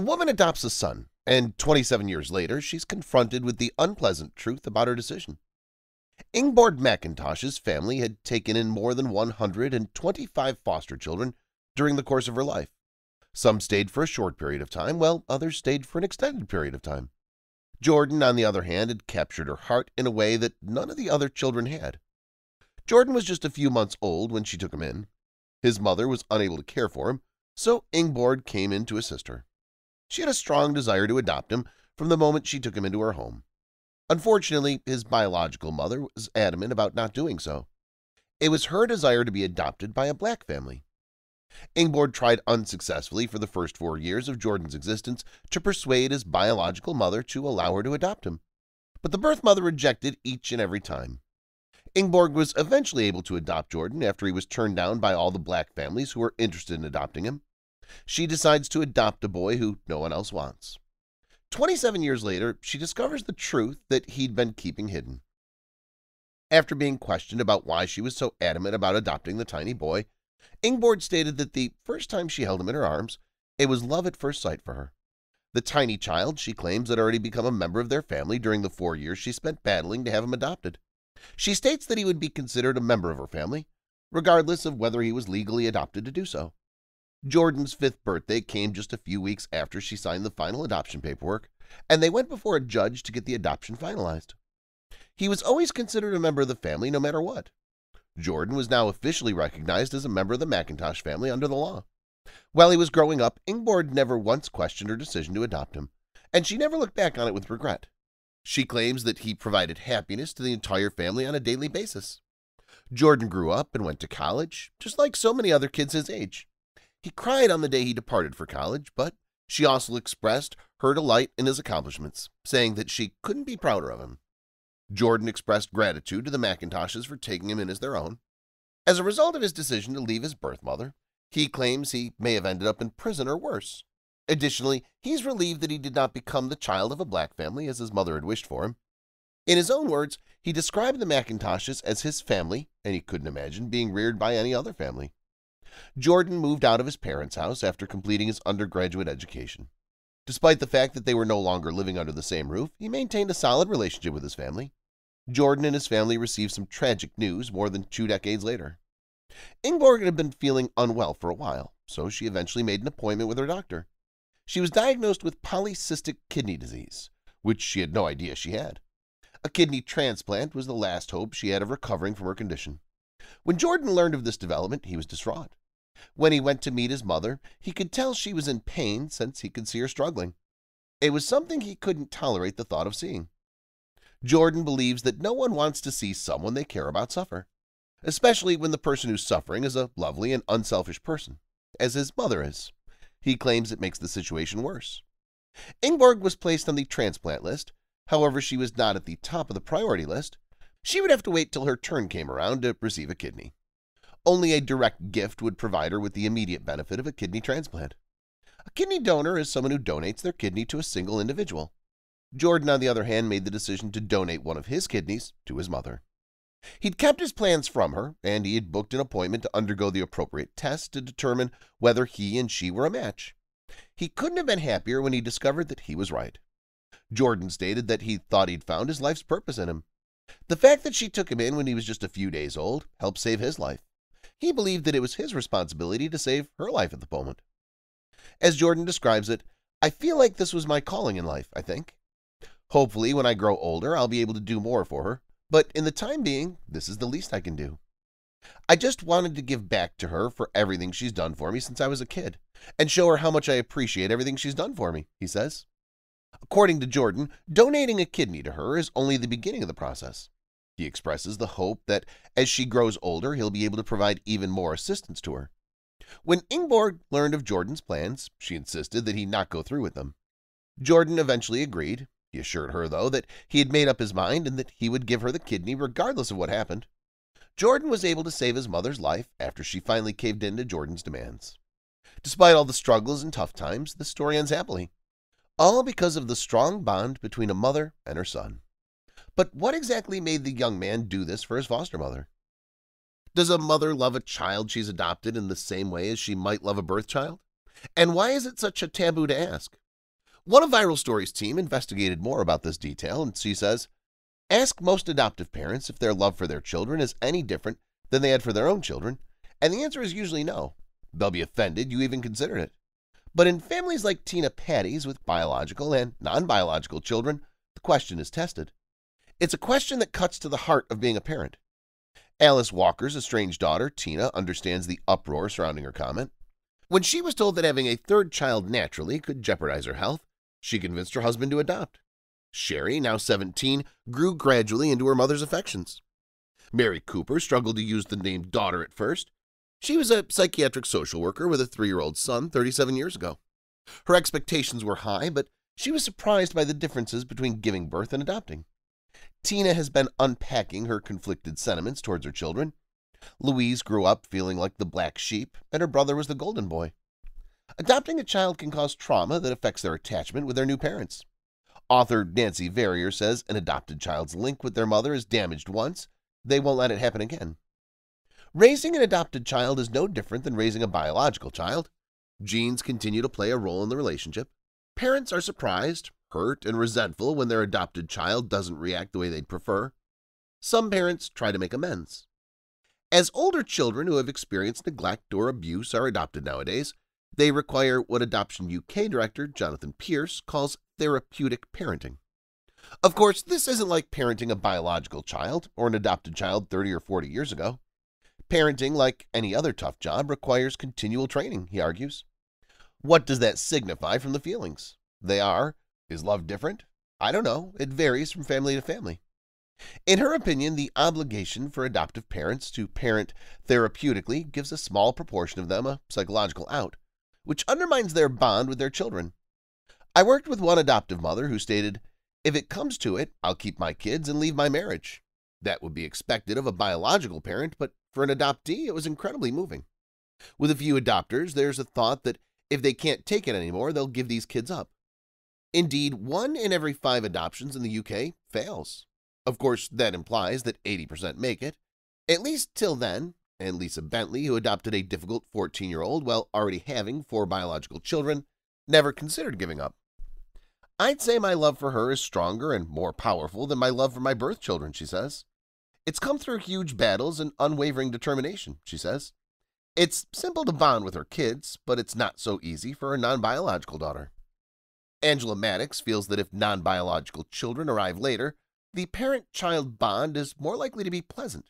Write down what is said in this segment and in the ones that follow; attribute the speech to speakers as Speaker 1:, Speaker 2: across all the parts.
Speaker 1: woman adopts a son, and 27 years later she's confronted with the unpleasant truth about her decision. Ingeborg McIntosh's family had taken in more than 125 foster children during the course of her life. Some stayed for a short period of time, while others stayed for an extended period of time. Jordan, on the other hand, had captured her heart in a way that none of the other children had. Jordan was just a few months old when she took him in. His mother was unable to care for him, so Ingborg came in to assist her. She had a strong desire to adopt him from the moment she took him into her home. Unfortunately, his biological mother was adamant about not doing so. It was her desire to be adopted by a black family. Ingborg tried unsuccessfully for the first four years of Jordan's existence to persuade his biological mother to allow her to adopt him, but the birth mother rejected each and every time. Ingborg was eventually able to adopt Jordan after he was turned down by all the black families who were interested in adopting him. She decides to adopt a boy who no one else wants. 27 years later, she discovers the truth that he'd been keeping hidden. After being questioned about why she was so adamant about adopting the tiny boy, Ingborg stated that the first time she held him in her arms, it was love at first sight for her. The tiny child, she claims, had already become a member of their family during the four years she spent battling to have him adopted. She states that he would be considered a member of her family, regardless of whether he was legally adopted to do so. Jordan's fifth birthday came just a few weeks after she signed the final adoption paperwork, and they went before a judge to get the adoption finalized. He was always considered a member of the family no matter what. Jordan was now officially recognized as a member of the McIntosh family under the law. While he was growing up, Ingeborg never once questioned her decision to adopt him, and she never looked back on it with regret. She claims that he provided happiness to the entire family on a daily basis. Jordan grew up and went to college, just like so many other kids his age. He cried on the day he departed for college, but she also expressed her delight in his accomplishments, saying that she couldn't be prouder of him. Jordan expressed gratitude to the McIntoshes for taking him in as their own. As a result of his decision to leave his birth mother, he claims he may have ended up in prison or worse. Additionally, he's relieved that he did not become the child of a black family as his mother had wished for him. In his own words, he described the McIntoshes as his family, and he couldn't imagine being reared by any other family. Jordan moved out of his parents' house after completing his undergraduate education. Despite the fact that they were no longer living under the same roof, he maintained a solid relationship with his family. Jordan and his family received some tragic news more than two decades later. Ingeborg had been feeling unwell for a while, so she eventually made an appointment with her doctor. She was diagnosed with polycystic kidney disease, which she had no idea she had. A kidney transplant was the last hope she had of recovering from her condition. When Jordan learned of this development, he was distraught. When he went to meet his mother, he could tell she was in pain since he could see her struggling. It was something he couldn't tolerate the thought of seeing. Jordan believes that no one wants to see someone they care about suffer, especially when the person who's suffering is a lovely and unselfish person, as his mother is. He claims it makes the situation worse. Ingeborg was placed on the transplant list, however she was not at the top of the priority list. She would have to wait till her turn came around to receive a kidney. Only a direct gift would provide her with the immediate benefit of a kidney transplant. A kidney donor is someone who donates their kidney to a single individual. Jordan, on the other hand, made the decision to donate one of his kidneys to his mother. He'd kept his plans from her, and he had booked an appointment to undergo the appropriate test to determine whether he and she were a match. He couldn't have been happier when he discovered that he was right. Jordan stated that he thought he'd found his life's purpose in him. The fact that she took him in when he was just a few days old helped save his life. He believed that it was his responsibility to save her life at the moment. As Jordan describes it, I feel like this was my calling in life, I think. Hopefully, when I grow older, I'll be able to do more for her, but in the time being, this is the least I can do. I just wanted to give back to her for everything she's done for me since I was a kid, and show her how much I appreciate everything she's done for me, he says. According to Jordan, donating a kidney to her is only the beginning of the process. He expresses the hope that as she grows older, he'll be able to provide even more assistance to her. When Ingborg learned of Jordan's plans, she insisted that he not go through with them. Jordan eventually agreed. He assured her, though, that he had made up his mind and that he would give her the kidney regardless of what happened. Jordan was able to save his mother's life after she finally caved in to Jordan's demands. Despite all the struggles and tough times, the story ends happily. All because of the strong bond between a mother and her son. But what exactly made the young man do this for his foster mother? Does a mother love a child she's adopted in the same way as she might love a birth child? And why is it such a taboo to ask? One of Viral Stories' team investigated more about this detail, and she says, Ask most adoptive parents if their love for their children is any different than they had for their own children, and the answer is usually no. They'll be offended you even considered it. But in families like Tina Patty's with biological and non-biological children, the question is tested. It's a question that cuts to the heart of being a parent. Alice Walker's estranged daughter, Tina, understands the uproar surrounding her comment. When she was told that having a third child naturally could jeopardize her health, she convinced her husband to adopt. Sherry, now 17, grew gradually into her mother's affections. Mary Cooper struggled to use the name daughter at first. She was a psychiatric social worker with a three-year-old son 37 years ago. Her expectations were high, but she was surprised by the differences between giving birth and adopting. Tina has been unpacking her conflicted sentiments towards her children. Louise grew up feeling like the black sheep, and her brother was the golden boy. Adopting a child can cause trauma that affects their attachment with their new parents. Author Nancy Verrier says an adopted child's link with their mother is damaged once, they won't let it happen again. Raising an adopted child is no different than raising a biological child. Genes continue to play a role in the relationship. Parents are surprised, hurt, and resentful when their adopted child doesn't react the way they'd prefer. Some parents try to make amends. As older children who have experienced neglect or abuse are adopted nowadays, they require what Adoption UK director Jonathan Pearce calls therapeutic parenting. Of course, this isn't like parenting a biological child or an adopted child 30 or 40 years ago. Parenting, like any other tough job, requires continual training, he argues. What does that signify from the feelings? They are, is love different? I don't know. It varies from family to family. In her opinion, the obligation for adoptive parents to parent therapeutically gives a small proportion of them a psychological out, which undermines their bond with their children. I worked with one adoptive mother who stated, If it comes to it, I'll keep my kids and leave my marriage. That would be expected of a biological parent, but for an adoptee, it was incredibly moving. With a few adopters, there's a thought that if they can't take it anymore, they'll give these kids up. Indeed, one in every five adoptions in the UK fails. Of course, that implies that 80% make it. At least till then, and Lisa Bentley, who adopted a difficult 14-year-old while already having four biological children, never considered giving up. I'd say my love for her is stronger and more powerful than my love for my birth children, she says. It's come through huge battles and unwavering determination, she says. It's simple to bond with her kids, but it's not so easy for a non-biological daughter. Angela Maddox feels that if non-biological children arrive later, the parent-child bond is more likely to be pleasant.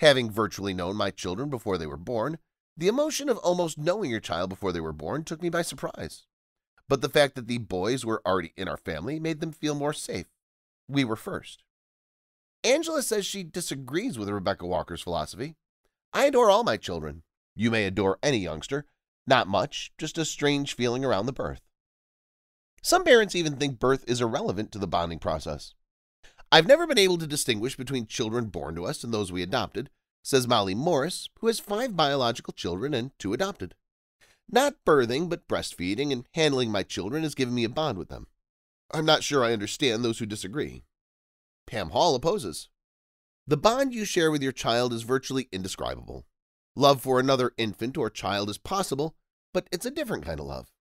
Speaker 1: Having virtually known my children before they were born, the emotion of almost knowing your child before they were born took me by surprise. But the fact that the boys were already in our family made them feel more safe. We were first. Angela says she disagrees with Rebecca Walker's philosophy. I adore all my children. You may adore any youngster. Not much, just a strange feeling around the birth. Some parents even think birth is irrelevant to the bonding process. I've never been able to distinguish between children born to us and those we adopted, says Molly Morris, who has five biological children and two adopted. Not birthing, but breastfeeding and handling my children has given me a bond with them. I'm not sure I understand those who disagree. Pam Hall opposes. The bond you share with your child is virtually indescribable. Love for another infant or child is possible, but it's a different kind of love.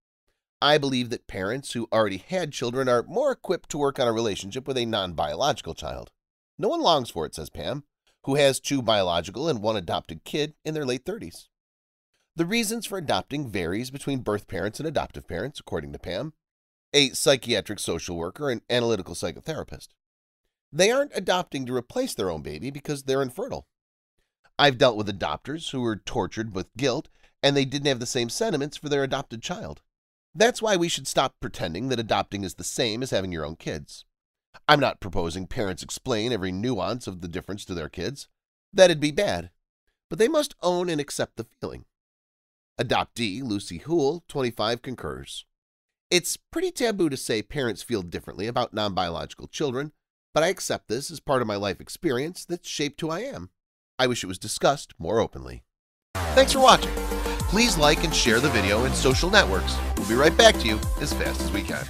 Speaker 1: I believe that parents who already had children are more equipped to work on a relationship with a non-biological child. No one longs for it, says Pam, who has two biological and one adopted kid in their late 30s. The reasons for adopting varies between birth parents and adoptive parents, according to Pam, a psychiatric social worker and analytical psychotherapist. They aren't adopting to replace their own baby because they're infertile. I've dealt with adopters who were tortured with guilt and they didn't have the same sentiments for their adopted child. That's why we should stop pretending that adopting is the same as having your own kids. I'm not proposing parents explain every nuance of the difference to their kids. That'd be bad. But they must own and accept the feeling. Adoptee Lucy Houle, 25, concurs. It's pretty taboo to say parents feel differently about non-biological children, but I accept this as part of my life experience that's shaped who I am. I wish it was discussed more openly. Thanks for watching. Please like and share the video in social networks. We'll be right back to you as fast as we can.